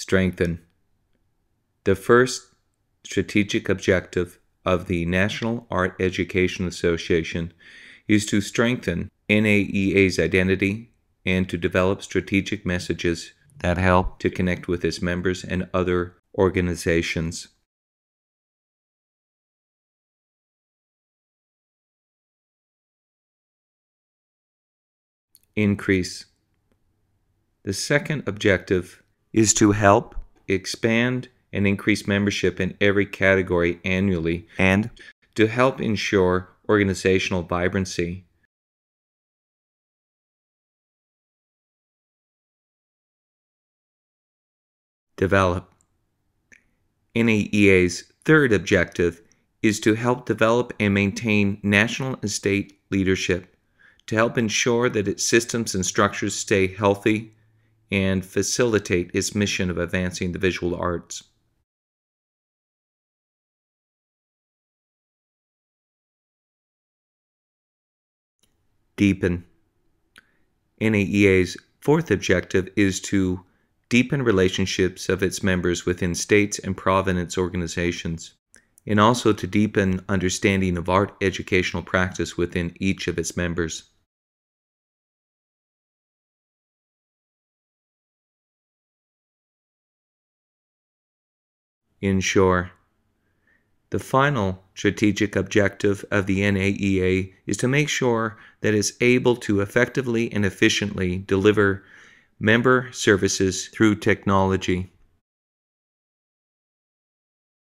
Strengthen. The first strategic objective of the National Art Education Association is to strengthen NAEA's identity and to develop strategic messages that help to connect with its members and other organizations. Increase. The second objective is to help expand and increase membership in every category annually and to help ensure organizational vibrancy. Develop. NAEA's third objective is to help develop and maintain national and state leadership, to help ensure that its systems and structures stay healthy and facilitate its mission of advancing the visual arts. Deepen. NAEA's fourth objective is to deepen relationships of its members within states and province organizations, and also to deepen understanding of art educational practice within each of its members. Ensure. The final strategic objective of the NAEA is to make sure that it's able to effectively and efficiently deliver member services through technology.